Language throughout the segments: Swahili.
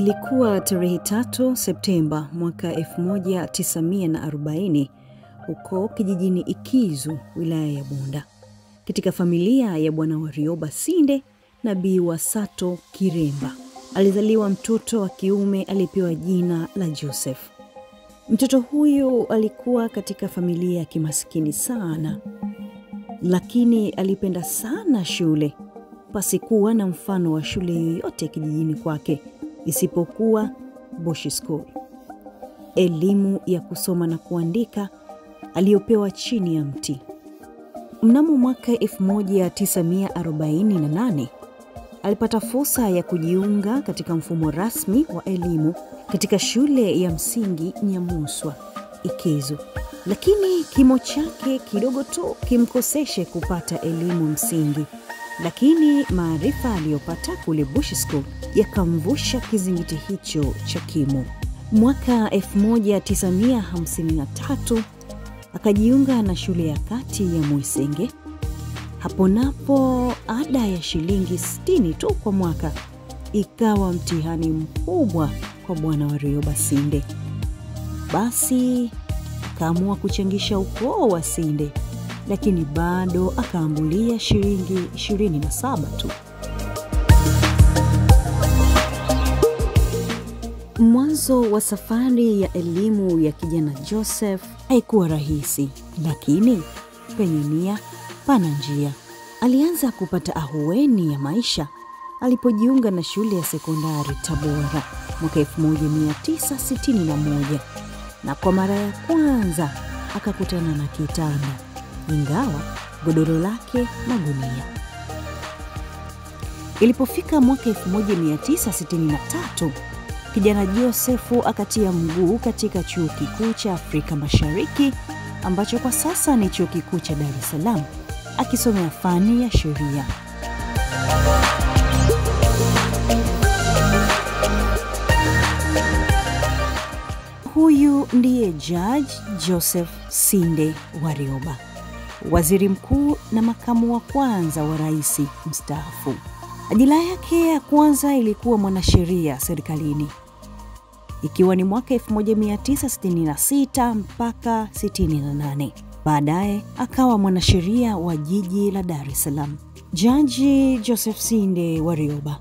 Ilikuwa tarehe tatu Septemba mwaka 1940 huko kijijini Ikizu, wilaya ya Bunda, katika familia ya Bwana Warioba Sinde na Bi Wasato Kiremba alizaliwa mtoto wa kiume aliyepewa jina la Joseph. Mtoto huyu alikuwa katika familia ya kimasikini sana, lakini alipenda sana shule, pasikuwa na mfano wa shule yoyote kijijini kwake isipokuwa Bush School, elimu ya kusoma na kuandika aliyopewa chini ya mti. Mnamo mwaka 1948 alipata fursa ya kujiunga katika mfumo rasmi wa elimu katika shule ya msingi Nyamuswa Ikizu, lakini kimo chake kidogo tu kimkoseshe kupata elimu msingi, lakini maarifa aliyopata kule Bush School yakamvusha kizingiti hicho cha kimo. Mwaka 1953 akajiunga na shule ya kati ya Mwisenge. Hapo napo ada ya shilingi 60 tu kwa mwaka ikawa mtihani mkubwa kwa Bwana Warioba Sinde. Basi akaamua kuchangisha ukoo wa Sinde, lakini bado akaambulia shilingi 27 tu. Mwanzo wa safari ya elimu ya kijana Joseph haikuwa rahisi, lakini penye nia pana njia. Alianza kupata ahueni ya maisha alipojiunga na shule ya sekondari Tabora mwaka 1961 na kwa mara ya kwanza akakutana na kitanda, ingawa godoro lake na gunia Ilipofika mwaka 1963 kijana Josefu akatia mguu katika chuo kikuu cha Afrika Mashariki ambacho kwa sasa ni chuo kikuu cha Dar es Salaam akisomea fani ya sheria. Huyu ndiye Judge Joseph Sinde Warioba, waziri mkuu na makamu wa kwanza wa rais mstaafu. Ajira yake ya kwanza ilikuwa mwanasheria serikalini, ikiwa ni mwaka 1966 mpaka 68. Baadaye akawa mwanasheria wa jiji la Dar es Salaam. Jaji Joseph Sinde Warioba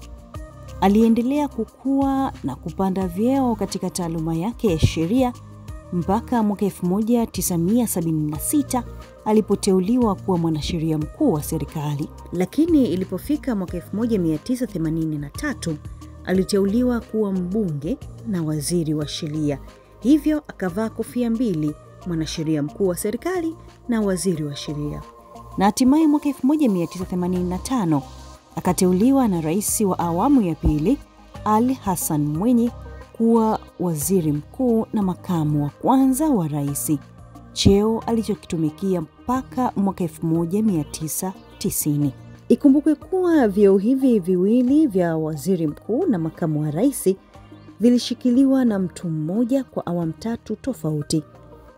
aliendelea kukua na kupanda vyeo katika taaluma yake ya sheria mpaka mwaka 1976 alipoteuliwa kuwa mwanasheria mkuu wa serikali, lakini ilipofika mwaka 1983 aliteuliwa kuwa mbunge na waziri wa sheria, hivyo akavaa kofia mbili, mwanasheria mkuu wa serikali na waziri wa sheria. Na hatimaye mwaka 1985 akateuliwa na rais wa awamu ya pili Ali Hassan Mwinyi kuwa waziri mkuu na makamu wa kwanza wa rais, cheo alichokitumikia mpaka mwaka 1990. Ikumbukwe kuwa vyeo hivi viwili vya waziri mkuu na makamu wa rais vilishikiliwa na mtu mmoja kwa awamu tatu tofauti,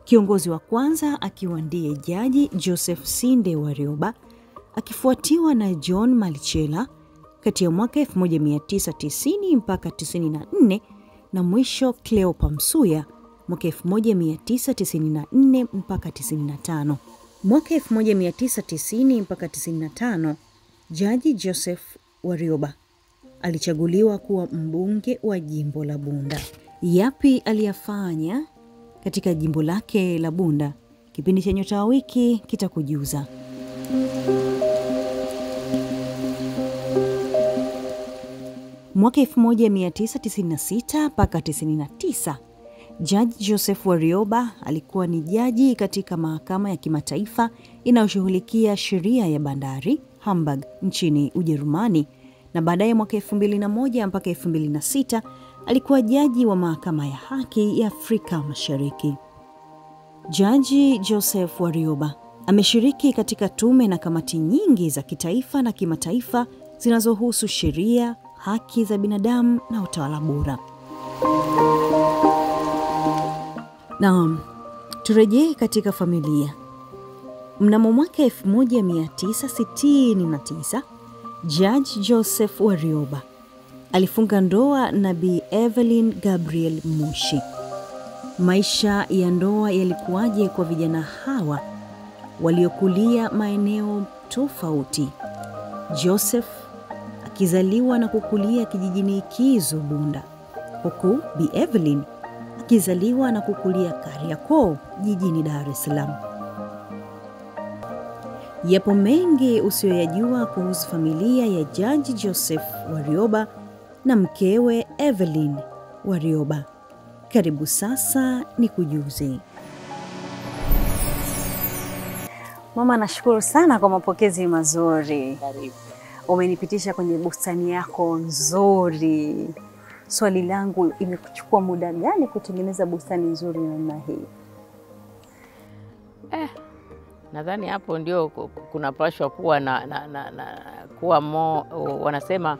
kiongozi wa kwanza akiwa ndiye Jaji Joseph Sinde Warioba akifuatiwa na John Malichela kati ya mwaka 1990 mpaka 94 na mwisho Cleopa Msuya mwaka 1994 mpaka 95. Mwaka 1990 mpaka 95, Jaji Joseph Warioba alichaguliwa kuwa mbunge wa jimbo la Bunda. Yapi aliyafanya katika jimbo lake la Bunda? Kipindi cha Nyota wa Wiki kitakujuza. Mwaka 1996 mpaka 99, Jaji Joseph Warioba alikuwa ni jaji katika mahakama ya kimataifa inayoshughulikia sheria ya bandari Hamburg nchini Ujerumani, na baadaye mwaka 2001 mpaka 2006 alikuwa jaji wa mahakama ya haki ya Afrika Mashariki. Jaji Joseph Warioba ameshiriki katika tume na kamati nyingi za kitaifa na kimataifa zinazohusu sheria, haki za binadamu na utawala bora. Naam, turejee katika familia. Mnamo mwaka 1969 Judge Joseph Warioba alifunga ndoa na Bi Evelyn Gabriel Mushi. Maisha ya ndoa yalikuwaje kwa vijana hawa waliokulia maeneo tofauti? Joseph akizaliwa na kukulia kijijini Kizu Bunda, huku Bi Evelyn akizaliwa na kukulia Kariakoo jijini Dar es Salaam. Yapo mengi usiyoyajua kuhusu familia ya Jaji Joseph Warioba na mkewe Evelyn Warioba. Karibu sasa ni kujuze. Mama, nashukuru sana kwa mapokezi mazuri. Karibu. Umenipitisha kwenye bustani yako nzuri. Swali langu, imekuchukua muda gani kutengeneza bustani nzuri namna hii? Eh, Nadhani hapo ndio kuna pashwa kunapashwa kuwa na, na, na, na kuwa mo, wanasema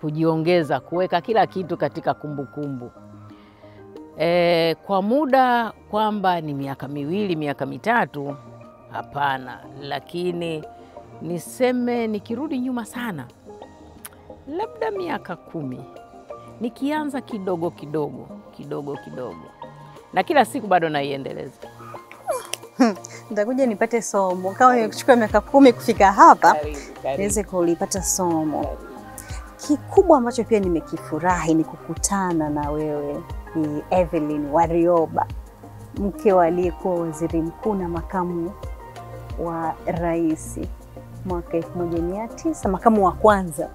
kujiongeza, kuweka kila kitu katika kumbukumbu e, kwa muda kwamba ni miaka miwili miaka mitatu, hapana, lakini niseme nikirudi nyuma sana, labda miaka kumi, nikianza kidogo kidogo kidogo kidogo, na kila siku bado naiendeleza. Nitakuja nipate somo. Kama imekuchukua miaka kumi kufika hapa, niweze kulipata somo. Kikubwa ambacho pia nimekifurahi ni kukutana na wewe, ni Evelyn Warioba, mke wa aliyekuwa waziri mkuu na makamu wa rais mwaka elfu moja mia tisa makamu wa kwanza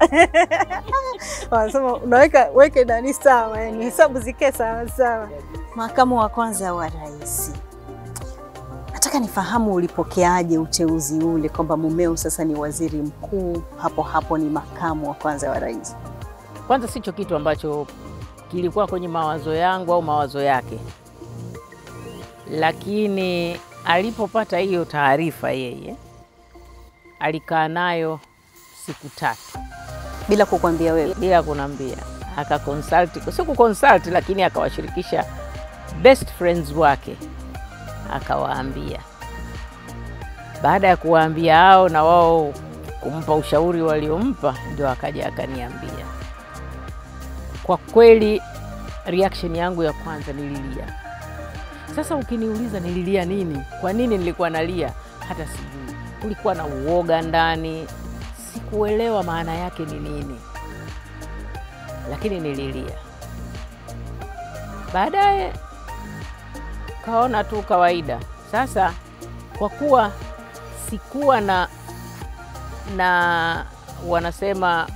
wanasema unaweka weke nani sawa, yani hesabu zikae sawa sawa. Makamu wa kwanza wa rais. Nataka nifahamu ulipokeaje uteuzi ule kwamba mumeo sasa ni waziri mkuu, hapo hapo ni makamu wa kwanza wa rais. Kwanza sicho kitu ambacho kilikuwa kwenye mawazo yangu au mawazo yake, lakini alipopata hiyo taarifa, yeye alikaa nayo siku tatu Bila kukwambia wewe. bila kunambia, akakonsult, sio kukonsult, lakini akawashirikisha best friends wake, akawaambia. Baada ya kuwaambia hao na wao kumpa ushauri waliompa, ndio akaja akaniambia. Kwa kweli reaction yangu ya kwanza nililia. Sasa ukiniuliza nililia nini, kwa nini nilikuwa nalia, hata sijui. Kulikuwa na uoga ndani, sikuelewa maana yake ni nini, lakini nililia. Baadaye kaona tu kawaida. Sasa kwa kuwa sikuwa na na wanasema,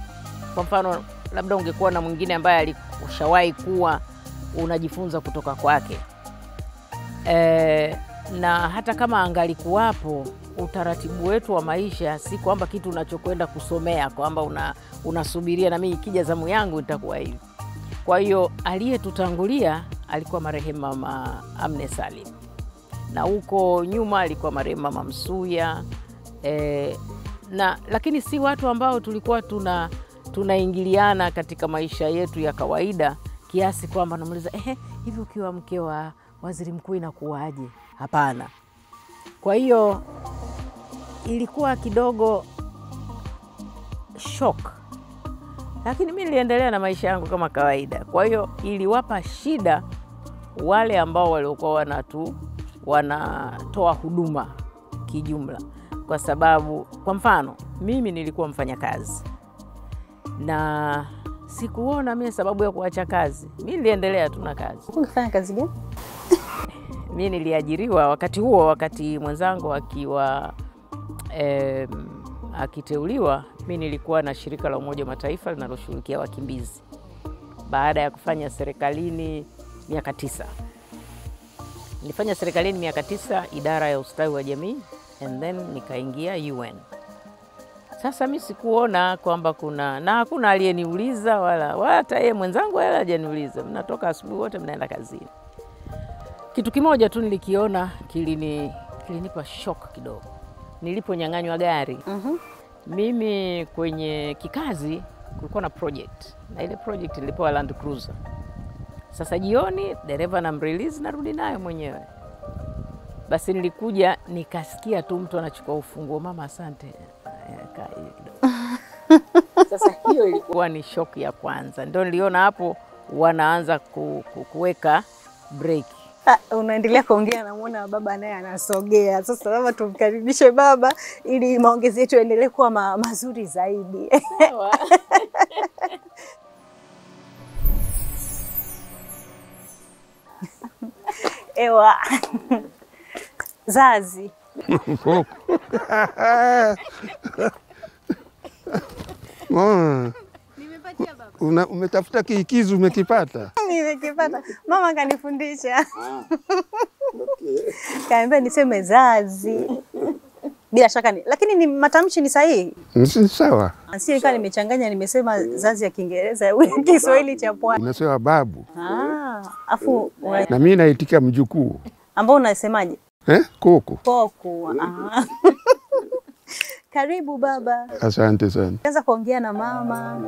kwa mfano, labda ungekuwa na mwingine ambaye alishawahi kuwa unajifunza kutoka kwake e, na hata kama angalikuwapo utaratibu wetu wa maisha, si kwamba kitu unachokwenda kusomea kwamba una, unasubiria na mimi ikija zamu yangu itakuwa hivi. Kwa hiyo aliyetutangulia alikuwa marehemu Mama Amne Salim, na huko nyuma alikuwa marehemu Mama Msuya e, na lakini si watu ambao tulikuwa tuna tunaingiliana katika maisha yetu ya kawaida kiasi kwamba namuuliza eh, hivi ukiwa mke wa waziri mkuu inakuwaje? Hapana. Kwa hiyo ilikuwa kidogo shock, lakini mi niliendelea na maisha yangu kama kawaida. Kwa hiyo iliwapa shida wale ambao waliokuwa wanatu wanatoa huduma kijumla, kwa sababu kwa mfano mimi nilikuwa mfanyakazi na sikuona mie sababu ya kuacha kazi. Mi niliendelea tu na kazi. Ulifanya kazi gani? Mi niliajiriwa wakati huo, wakati mwenzangu akiwa em, akiteuliwa, mi nilikuwa na shirika la Umoja wa Mataifa linaloshughulikia wakimbizi baada ya kufanya serikalini miaka tisa. Nilifanya serikalini miaka tisa, idara ya ustawi wa jamii, and then nikaingia UN. Sasa mi sikuona kwamba kuna na hakuna aliyeniuliza wala wala hata yeye mwenzangu wala hajaniuliza. Mnatoka asubuhi wote mnaenda kazini. Kitu kimoja tu nilikiona kilini kilinipa shock kidogo, niliponyang'anywa gari. mm-hmm. Mimi kwenye kikazi kulikuwa na project na ile project nilipewa Land Cruiser. Sasa jioni dereva na mrelease narudi nayo mwenyewe. Basi nilikuja nikasikia tu mtu anachukua ufunguo, mama, asante. Sasa hiyo ilikuwa ni shock ya kwanza, ndio niliona hapo wanaanza ku, ku, kuweka break. Ah, unaendelea kuongea, namwona baba naye anasogea. Sasa baba, tumkaribishe baba ili maongezi yetu yaendelee kuwa ma, mazuri zaidi. Ewa. Zazi Ah, una- umetafuta kiikizi umekipata? nimekipata, mama kanifundisha kaambia niseme zazi bila shaka ni, lakini ni matamshi ni sahihi. Si sawa, Si ikawa nimechanganya, nimesema zazi ya Kiingereza ya Kiswahili cha pwani. unasema babu Ah, afu una- na mimi naitikia mjukuu ambao unasemaje? eh? Kuku. koko Ah. Karibu baba. Asante sana. Anza kuongea na mama,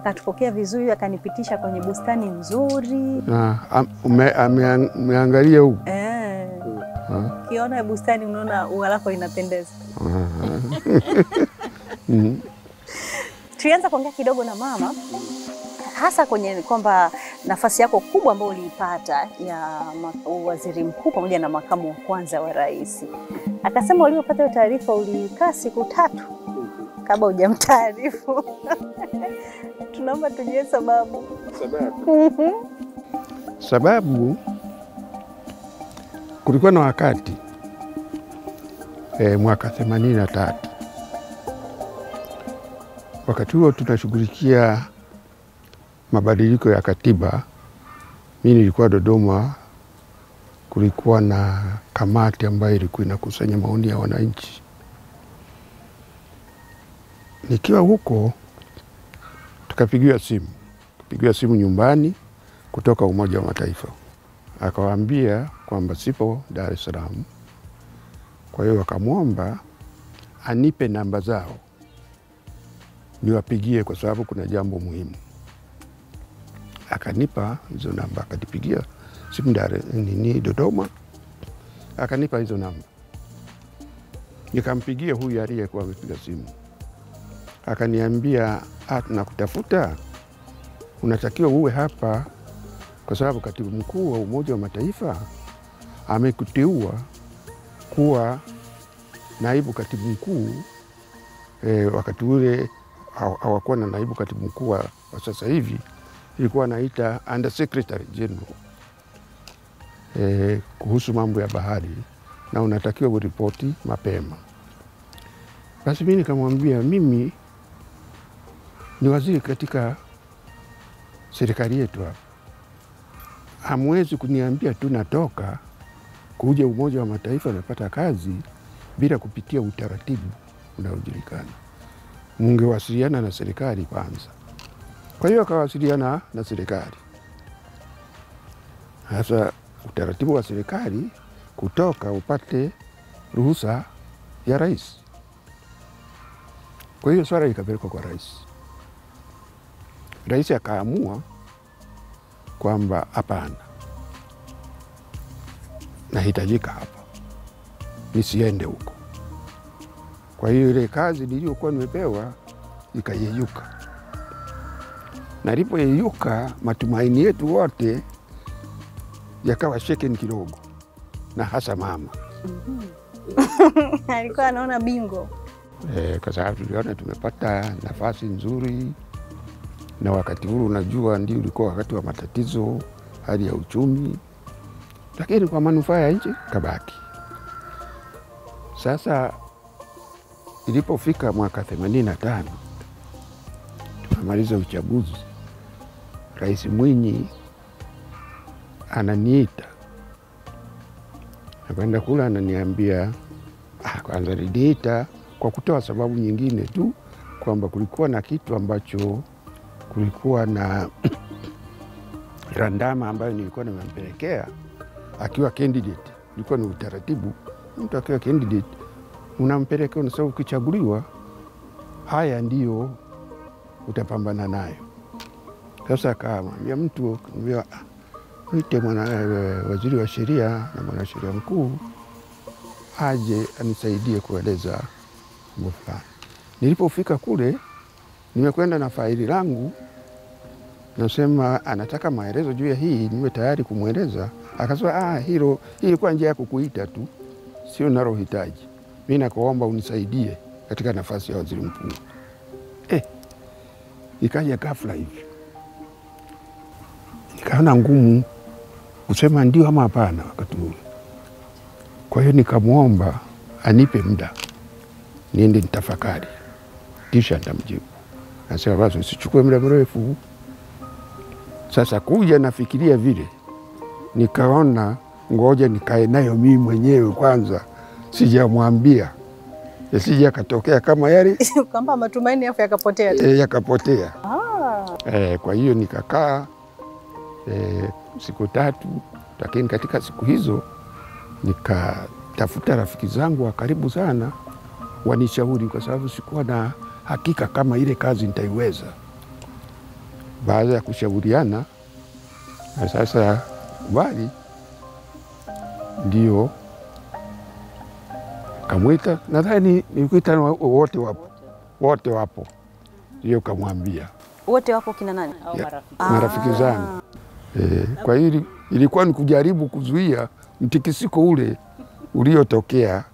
akatupokea vizuri, akanipitisha kwenye bustani nzuri ame- umeangalia huku eh. Ukiona bustani unaona ua lako linapendeza. Mhm. Tulianza kuongea kidogo na mama hasa kwenye kwamba nafasi yako kubwa ambayo uliipata ya waziri mkuu pamoja na makamu wa kwanza wa rais. Akasema uliopata hiyo taarifa ulikaa siku tatu kabla hujamtaarifu. Tunaomba tujue sababu. Sababu, Sababu kulikuwa na wakati eh, mwaka themanini na tatu wakati huo tunashughulikia mabadiliko ya katiba. Mi nilikuwa Dodoma, kulikuwa na kamati ambayo ilikuwa inakusanya maoni ya wananchi. Nikiwa huko, tukapigiwa simu, tukapigiwa simu nyumbani kutoka Umoja wa Mataifa, akawaambia kwamba sipo Dar es Salaam. Kwa hiyo wakamwomba anipe namba zao niwapigie kwa sababu kuna jambo muhimu. Akanipa hizo namba, akanipigia. Simu nini Dodoma, akanipa hizo namba, nikampigia huyu aliyekuwa amepiga simu, akaniambia "Ah, tunakutafuta, unatakiwa uwe hapa kwa sababu katibu mkuu wa Umoja wa Mataifa amekuteua kuwa naibu katibu mkuu e, wakati ule hawakuwa na naibu katibu mkuu wa sasa hivi, ilikuwa naita under secretary general eh, kuhusu mambo ya bahari, na unatakiwa uripoti mapema. Basi mi nikamwambia mimi ni waziri katika serikali yetu hapa, hamwezi kuniambia tu natoka kuja Umoja wa Mataifa napata kazi bila kupitia utaratibu unaojulikana. Mungewasiliana na serikali kwanza. Kwa hiyo akawasiliana na serikali. Hasa utaratibu wa serikali kutoka upate ruhusa ya rais. Kwa hiyo swala likapelekwa kwa rais. Rais akaamua kwamba hapana, nahitajika hapa, nisiende huko. Kwa hiyo ile kazi niliyokuwa nimepewa ikayeyuka, na ilipoyeyuka, matumaini yetu wote yakawa shaken kidogo, na hasa mama Alikuwa anaona bingo. e, kwa sababu tuliona tumepata nafasi nzuri, na wakati huu unajua, ndio ulikuwa wakati wa matatizo, hali ya uchumi, lakini kwa manufaa ya nchi kabaki. Sasa ilipofika mwaka themanini na tano tumemaliza uchaguzi, Rais Mwinyi ananiita nakwenda kula, ananiambia ah, kwanza niliita kwa kutoa sababu nyingine tu kwamba kulikuwa na kitu ambacho kulikuwa na randama ambayo nilikuwa nimempelekea akiwa candidate. Ulikuwa ni utaratibu, mtu akiwa candidate unampelekea, unasema ukichaguliwa, haya ndio utapambana nayo. Sasa akamwambia mtu akamwambia, "Ah, mwite mwana eh, waziri wa sheria na mwanasheria mkuu aje anisaidie kueleza mambo fulani. Nilipofika kule Nimekwenda na faili langu, nasema anataka maelezo juu ya hii, niwe tayari kumweleza. Akasema ah, hilo hii ilikuwa njia ya kukuita tu, sio nalohitaji. Mi nakuomba unisaidie katika nafasi ya waziri mkuu. Eh, ikaja ghafla hivi, nikaona ngumu. Kusema ndio ama hapana wakati ule. Kwa hiyo nikamwomba anipe muda. Niende nitafakari, kisha nitamjibu. Nasema basi usichukue muda mrefu. Sasa kuja nafikiria vile, nikaona ngoja nikae nayo mimi mwenyewe kwanza, sijamwambia. Sija katokea kama yale. Kwamba matumaini yafu yakapotea e, yakapotea. Ah, E, kwa hiyo nikakaa e, siku tatu, lakini katika siku hizo nikatafuta rafiki zangu wa karibu sana wanishauri, kwa sababu sikuwa na hakika kama ile kazi nitaiweza. Baada ya kushauriana na sasa wali ndio kamwita, nadhani nikuita wote wapo, wote wapo, ndio kamwambia wote wapo kina nani? marafiki. marafiki zangu e, kwa hiyo ilikuwa ni kujaribu kuzuia mtikisiko ule uliotokea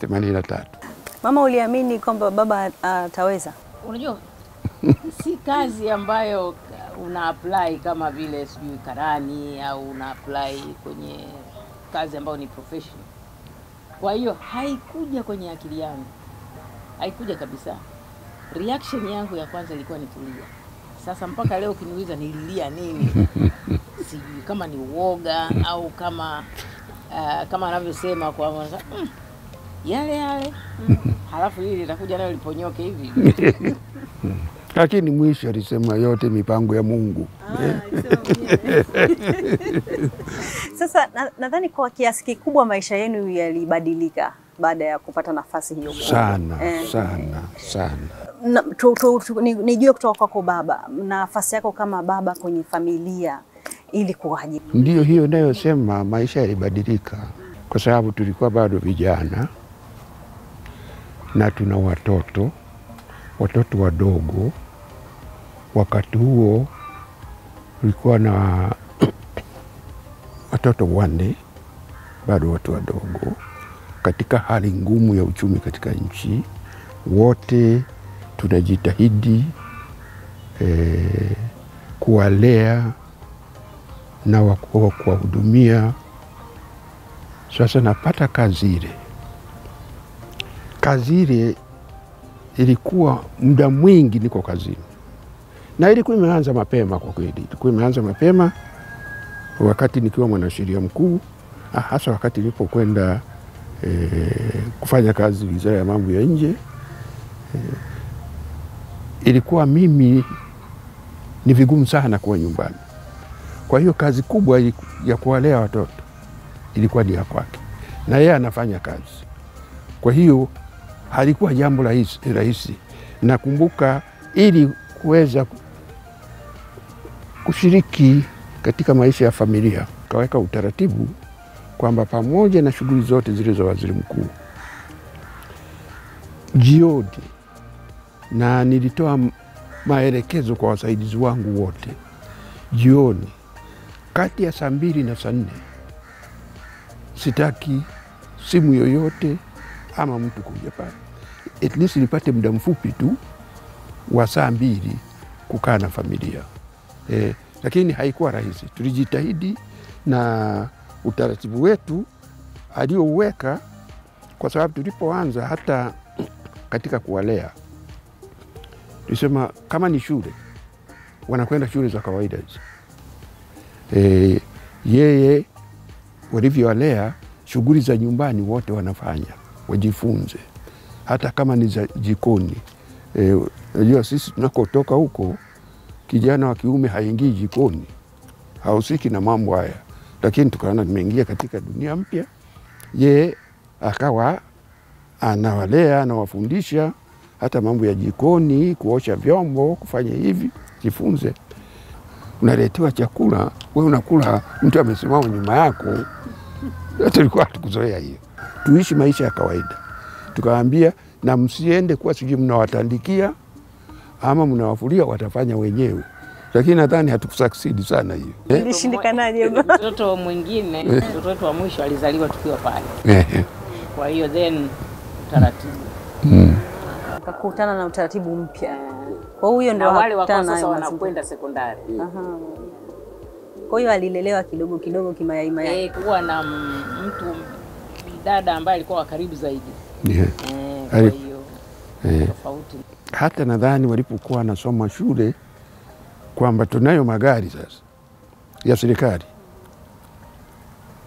themanini na tatu. Mama, uliamini kwamba baba ataweza? Uh, Unajua, si kazi ambayo una apply kama vile sijui karani au una apply kwenye kazi ambayo ni professional. Kwa hiyo haikuja kwenye akili yangu, haikuja kabisa. Reaction yangu ya kwanza ilikuwa ni kulia. Sasa mpaka leo ukiniuliza nililia nini, sijui kama ni uoga mm. au kama uh, kama anavyosema kwa mm, yale yale mm. Halafu hili litakuja nayo liponyoke hivi Lakini mwisho alisema yote mipango ya Mungu. Ah, Sasa nadhani na- kwa kiasi kikubwa maisha yenu yalibadilika baada ya kupata nafasi hiyo. Sana Eh. sana sana. Na- tu- tu- tu- ni- nijue kutoka kwako baba, nafasi yako kama baba kwenye familia ilikuwaje? Ndiyo hiyo inayosema maisha yalibadilika, kwa sababu tulikuwa bado vijana na tuna watoto, watoto wadogo. Wakati huo tulikuwa na watoto wanne, bado watu wadogo, katika hali ngumu ya uchumi katika nchi. Wote tunajitahidi eh, kuwalea na wa- wa kuwahudumia. Sasa napata kazi ile, kazi ile ilikuwa muda mwingi niko kazini, na ilikuwa imeanza mapema kwa kweli, ilikuwa imeanza mapema wakati nikiwa mwanasheria mkuu, ah, hasa wakati nilipokwenda eh, kufanya kazi wizara ya mambo ya nje eh, ilikuwa mimi ni vigumu sana kuwa nyumbani. Kwa hiyo kazi kubwa ya kuwalea watoto ilikuwa ni ya kwake, na yeye anafanya kazi. Kwa hiyo halikuwa jambo rahisi rahisi. Nakumbuka ili kuweza kushiriki katika maisha ya familia, kaweka utaratibu kwamba pamoja na shughuli zote zile za waziri mkuu, jioni, na nilitoa maelekezo kwa wasaidizi wangu wote, jioni kati ya saa mbili na saa nne. Sitaki simu yoyote ama mtu kuja pale, at least nipate muda mfupi tu wa saa mbili kukaa na familia. Eh, lakini haikuwa rahisi. Tulijitahidi na utaratibu wetu aliouweka, kwa sababu tulipoanza hata katika kuwalea tulisema kama ni shule wanakwenda shule za kawaida hizi e, yeye walivyowalea shughuli za nyumbani wote wanafanya wajifunze, hata kama ni za jikoni. E, najua sisi tunakotoka huko, kijana wa kiume haingii jikoni, hahusiki na mambo haya, lakini tukaona tumeingia katika dunia mpya. Yeye akawa anawalea, anawafundisha hata mambo ya jikoni, kuosha vyombo, kufanya hivi, jifunze unaletewa chakula, we unakula, mtu amesimama nyuma yako. Tulikuwa hatukuzoea hiyo, tuishi maisha ya kawaida. tukawambia na msiende kuwa sijui mnawatandikia ama mnawafulia watafanya wenyewe, lakini nadhani hatukusaksidi sana hiyo eh? Ilishindikanaje? baba? Mtoto mwingine, mtoto wetu wa mwisho alizaliwa tukiwa pale, Eh, kwa hiyo then utaratibu mm. Akakutana na utaratibu mpya. Kwa huyo ndo na wale wako kwanza sasa wanakwenda sekondari. Aha. Kwa hiyo alilelewa kidogo kidogo kimayai mayai. eh, kuwa na mtu dada ambaye alikuwa wa karibu zaidi. Yeah. eh, kwa hiyo eh. tofauti. Hata nadhani walipokuwa wanasoma shule kwamba tunayo magari sasa ya serikali,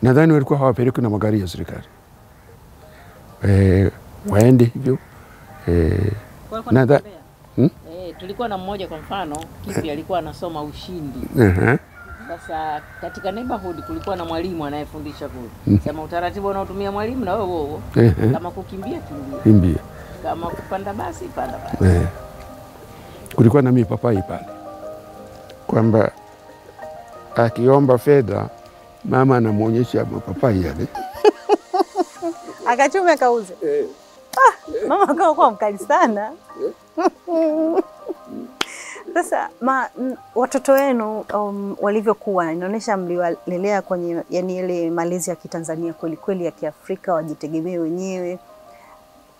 nadhani walikuwa hawapelekwi na magari ya serikali. E, waende hivyo. E, nadha, Eh, tulikuwa na mmoja kwa mfano kipi alikuwa anasoma ushindi. uh-huh. Sasa katika neighborhood kulikuwa na mwalimu anayefundisha kule, sema utaratibu unaotumia mwalimu na wewe huo, -huh. kama kukimbia kimbia, Kimbia kama kupanda basi panda basi. eh. Kulikuwa na mipapai pale kwamba akiomba fedha mama anamwonyesha mapapai yale Akachume akauze. Ah, mama akawa mkali sana. Sasa ma, m, watoto wenu um, walivyokuwa inaonyesha mliwalelea kwenye yani ile malezi ya Kitanzania kweli kweli ya Kiafrika, wajitegemee wenyewe.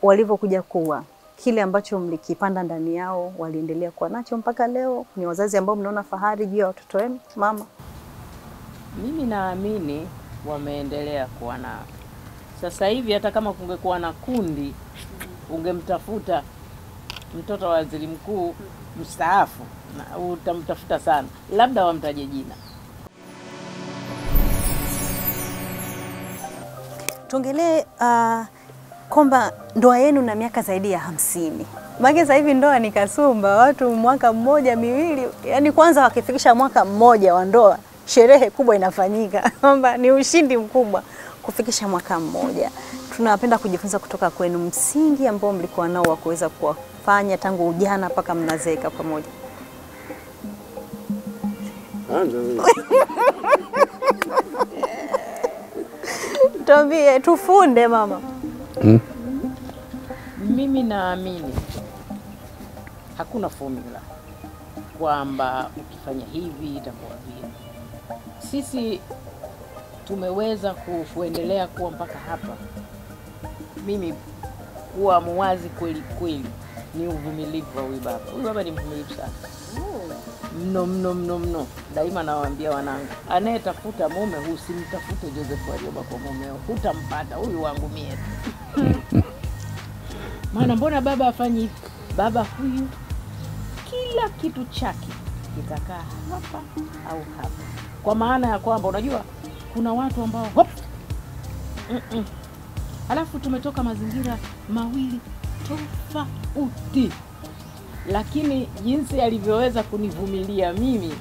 Walivyokuja kuwa kile ambacho mlikipanda ndani yao waliendelea kuwa nacho mpaka leo. Ni wazazi ambao mnaona fahari juu ya watoto wenu mama. Mimi naamini wameendelea kuwa na sasa hivi, hata kama kungekuwa na kundi, ungemtafuta mtoto wa waziri mkuu mstaafu na utamtafuta sana, labda wamtaje jina. Tuongelee uh, kwamba ndoa yenu na miaka zaidi ya hamsini. Maana sasa hivi ndoa ni kasumba, watu mwaka mmoja miwili, yani kwanza wakifikisha mwaka mmoja wa ndoa sherehe kubwa inafanyika, kwamba ni ushindi mkubwa kufikisha mwaka mmoja. Tunapenda kujifunza kutoka kwenu msingi ambao mlikuwa nao wa kuweza kuwafanya tangu ujana mpaka mnazeeka pamoja. Tuambie, tufunde mama. Mimi naamini hakuna formula kwamba ukifanya hivi itakuwa vile. Sisi tumeweza kuendelea kuwa mpaka hapa. Mimi kuwa muwazi kweli kweli ni uvumilivu wa huyu baba. Huyu baba ni mvumilivu sana mno mno mno mno. Daima nawaambia wanangu, anayetafuta mume usimtafute Joseph Warioba kwa mumeo, hutampata huyu wangu mie tu. Maana mbona baba afanyi hivi? Baba huyu kila kitu chake kitakaa hapa au hapa, kwa maana ya kwamba unajua kuna watu ambao hop, mm-mm. Alafu tumetoka mazingira mawili tofauti, lakini jinsi alivyoweza kunivumilia mimi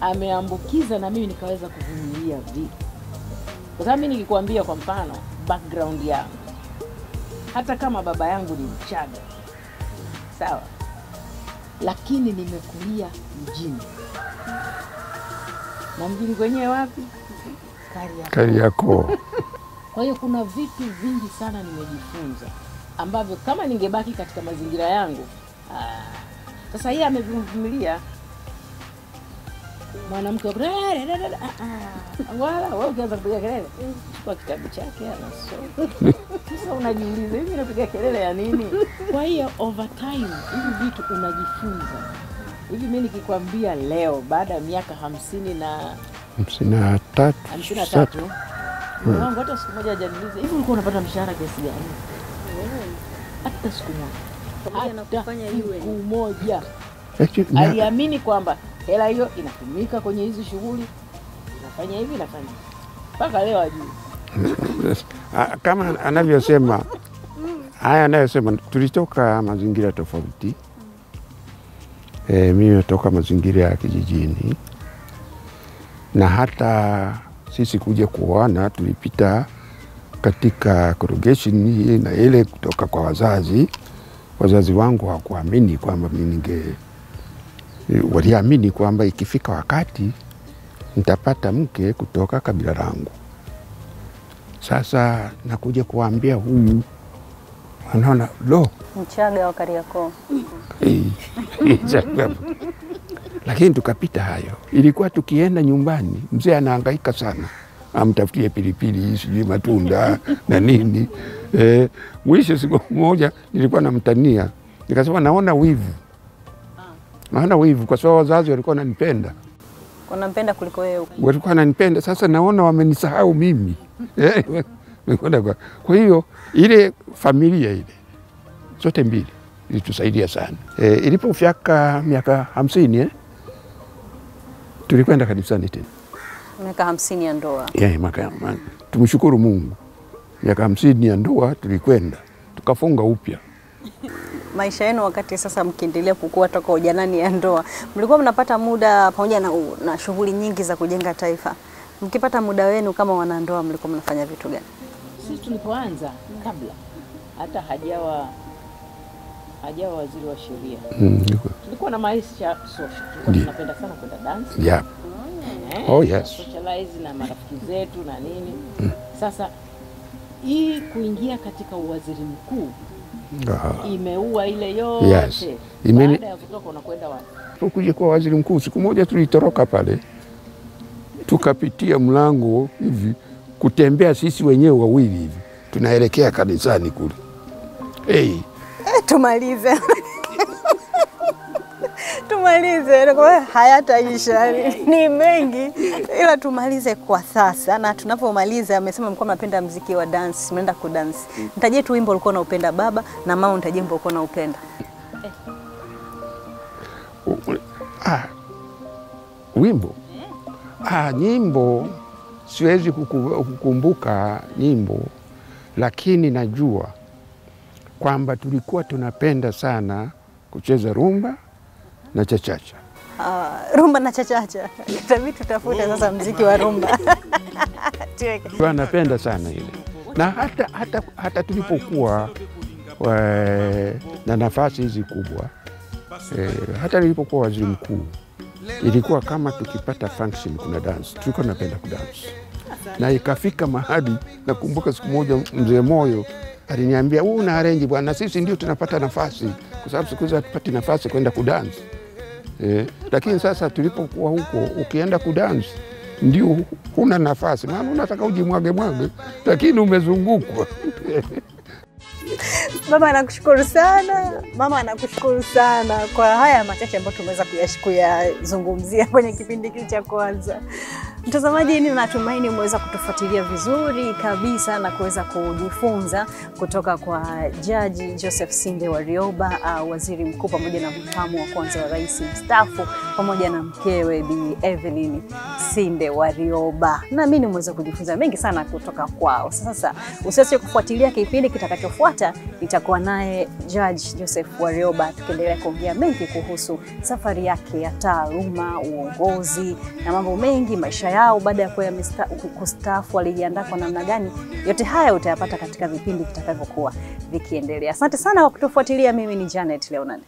ameambukiza na mimi nikaweza kuvumilia vipi, kwa sababu mimi nikikwambia kwa mfano background yangu. Hata kama baba yangu ni Mchaga, sawa, lakini nimekulia mjini, na mjini kwenyewe wapi? Kariakoo. Kariakoo. Kwa hiyo kuna vitu vingi sana nimejifunza ambavyo kama ningebaki katika mazingira yangu ah, sasa yeye amevumilia mwanamke ah, ah, wala wewe ukianza kupiga kelele, chukua kitabu chake anasoma. Sasa unajiuliza hivi napiga kelele ya nini? Kwa hiyo over time hivi vitu unajifunza. Hivi mi nikikwambia leo baada ya miaka hamsini na hamsini na tatu hamsini na tatu wangu hata siku moja hajaniuliza hivi ulikuwa unapata mshahara kiasi gani? Hata siku moja, hata siku moja. Aliamini kwamba hela hiyo inatumika kwenye hizi shughuli, inafanya hivi, inafanya. Mpaka leo ajui. Ah, kama anavyosema haya anayosema, tulitoka mazingira tofauti. E, mimi natoka mazingira ya kijijini, na hata sisi kuja kuoana tulipita katika corrugation hii na ile kutoka kwa wazazi. Wazazi wangu hawakuamini kwamba mimi ninge, waliamini kwamba ikifika wakati nitapata mke kutoka kabila langu. Sasa nakuja kuwaambia huyu anaona lo Mchaga wa Kariakoo. Lakini tukapita hayo. Ilikuwa tukienda nyumbani, mzee anahangaika sana, amtafutie pilipili, sijui matunda na nini. Eh, mwisho siku moja nilikuwa namtania, nikasema naona wivu, naona wivu kwa sababu wazazi walikuwa wananipenda, wanampenda kuliko wewe. walikuwa wananipenda. Sasa naona wamenisahau mimi Eh, kwa, kwa hiyo ile familia ile zote mbili ilitusaidia sana. E, ilipofika miaka hamsini eh, tulikwenda kanisani tena. Miaka hamsini ya ndoa. Yeah, maka, ma, tumshukuru Mungu, miaka hamsini ya ndoa tulikwenda tukafunga upya. Maisha yenu wakati sasa mkiendelea kukua toka ujanani ya ndoa, mlikuwa mnapata muda pamoja na, na shughuli nyingi za kujenga taifa, mkipata muda wenu kama wanandoa, mlikuwa mnafanya vitu gani? Sisi tulipoanza kabla hata hajawa hajawa waziri wa sheria, Mm, tulikuwa na maisha social, tulikuwa tunapenda sana kwenda dance yeah. Eh, Oh, yes. socialize na marafiki zetu na nini. mm. Sasa hii kuingia katika uwaziri mkuu Ah. imeua ile yote. Yes. Imeni- Baada ya kutoka unakwenda wapi? Tukuja kwa waziri mkuu, siku moja tulitoroka pale tukapitia mlango hivi kutembea sisi wenyewe wawili hivi tunaelekea kanisani kule. Hey, Eh, tumalize tumalize, hayataisha, ni mengi, ila tumalize kwa sasa. Na tunapomaliza, amesema mlikuwa mnapenda mziki wa dance, mnaenda kudansi. Nitajie tu wimbo ulikuwa unaupenda baba, na mama nitajie wimbo ulikuwa unaupenda. ah, wimbo ah, nyimbo siwezi kukumbuka nyimbo, lakini najua kwamba tulikuwa tunapenda sana kucheza rumba na chachacha. Uh, rumba na chachacha, itabidi tutafute sasa mziki wa rumba. Tuweke. Napenda sana ile. Na hata, hata, hata tulipokuwa wa- na nafasi hizi kubwa e, hata nilipokuwa waziri mkuu ilikuwa kama tukipata function kuna dance, tulikuwa tunapenda kudance, na ikafika mahali, nakumbuka siku moja mzee Moyo aliniambia wewe una arenji bwana, sisi ndio tunapata nafasi, kwa sababu siku hizi hatupati nafasi kwenda kudansi eh, lakini sasa tulipokuwa huko, ukienda kudansi ndio huna nafasi, maana unataka ujimwage mwage, lakini umezungukwa. Mama anakushukuru sana, mama anakushukuru sana kwa haya machache ambayo tumeweza kuyazungumzia kwenye kipindi hiki cha kwanza. Mtazamaji, ni natumaini umeweza kutufuatilia vizuri kabisa na kuweza kujifunza kutoka kwa Jaji Joseph Sinde Warioba, uh, waziri mkuu pamoja na makamu wa kwanza wa rais mstaafu pamoja na mkewe Bi Evelyn Sinde Warioba. Naamini umeweza kujifunza mengi sana kutoka kwao. Sasa usiache kufuatilia kipindi kitakachofuata, itakuwa naye Judge Joseph Warioba tukiendelea kuongea mengi kuhusu safari yake ya taaluma, uongozi na mambo mengi, maisha yao baada ya kuwa kustaafu, walijiandaa kwa namna gani. Yote haya utayapata katika vipindi vitakavyokuwa vikiendelea. Asante sana kwa kutufuatilia. Mimi ni Janet Leonard.